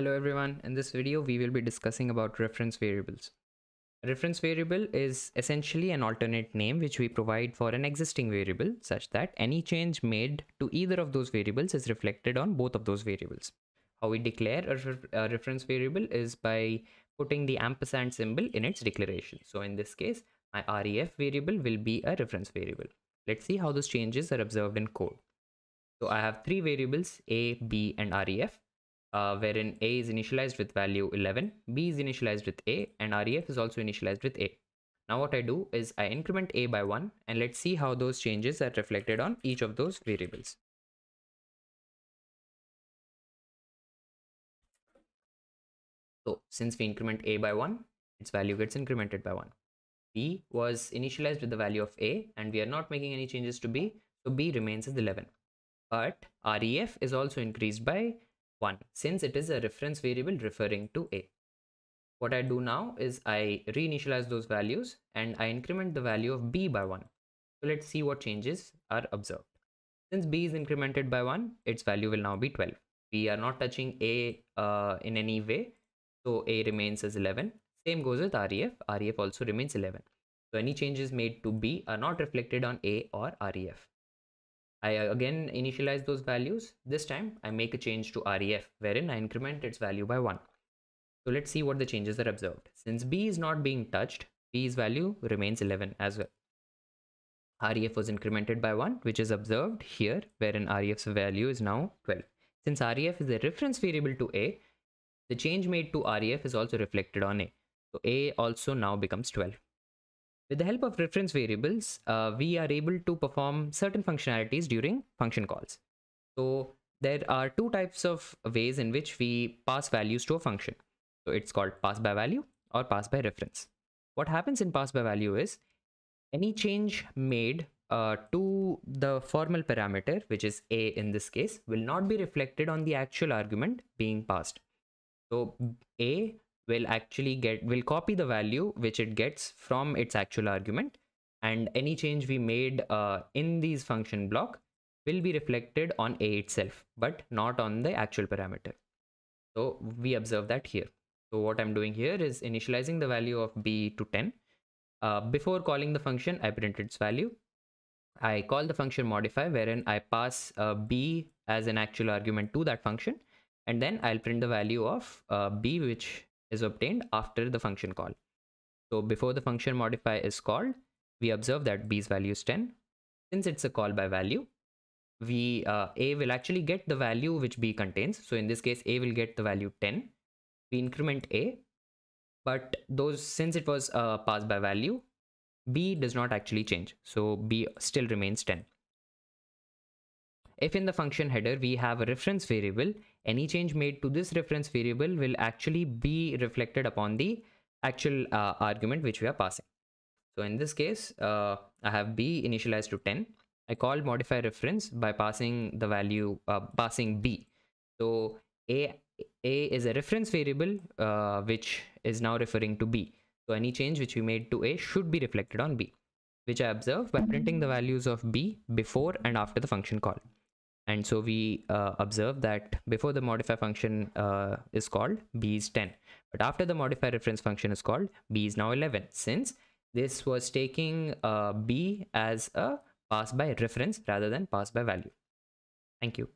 Hello everyone, in this video we will be discussing about reference variables. A reference variable is essentially an alternate name which we provide for an existing variable such that any change made to either of those variables is reflected on both of those variables. How we declare a, a reference variable is by putting the ampersand symbol in its declaration. So in this case, my ref variable will be a reference variable. Let's see how those changes are observed in code. So I have three variables a, b and ref uh, wherein a is initialized with value 11, b is initialized with a, and ref is also initialized with a. Now what I do is I increment a by 1 and let's see how those changes are reflected on each of those variables. So since we increment a by 1, its value gets incremented by 1. b was initialized with the value of a and we are not making any changes to b, so b remains as 11. But ref is also increased by 1 since it is a reference variable referring to a. What I do now is I reinitialize those values and I increment the value of b by 1. So let's see what changes are observed. Since b is incremented by 1, its value will now be 12. We are not touching a uh, in any way, so a remains as 11. Same goes with ref, ref also remains 11. So any changes made to b are not reflected on a or ref. I uh, again initialize those values. This time I make a change to ref wherein I increment its value by 1. So let's see what the changes are observed. Since b is not being touched, b's value remains 11 as well. ref was incremented by 1 which is observed here wherein ref's value is now 12. Since ref is a reference variable to a, the change made to ref is also reflected on a. So a also now becomes 12. With the help of reference variables, uh, we are able to perform certain functionalities during function calls. So there are two types of ways in which we pass values to a function. So it's called pass by value or pass by reference. What happens in pass by value is any change made uh, to the formal parameter, which is a in this case, will not be reflected on the actual argument being passed. So a will actually get will copy the value which it gets from its actual argument. And any change we made uh, in these function block will be reflected on a itself but not on the actual parameter. So we observe that here. So what i'm doing here is initializing the value of b to 10 uh, before calling the function i print its value. I call the function modify wherein i pass uh, b as an actual argument to that function. And then i'll print the value of uh, b which is obtained after the function call. So before the function modify is called, we observe that b's value is 10. Since it's a call by value, we uh, a will actually get the value which b contains. So in this case, a will get the value 10. We increment a, but those since it was a pass by value, b does not actually change. So b still remains 10. If in the function header we have a reference variable, any change made to this reference variable will actually be reflected upon the actual uh, argument which we are passing. So in this case, uh, I have b initialized to 10. I call modify reference by passing the value, uh, passing b. So a, a is a reference variable uh, which is now referring to b. So any change which we made to a should be reflected on b, which I observe by printing the values of b before and after the function call and so we uh, observe that before the modify function uh, is called b is 10 but after the modify reference function is called b is now 11 since this was taking uh, b as a pass by reference rather than pass by value. Thank you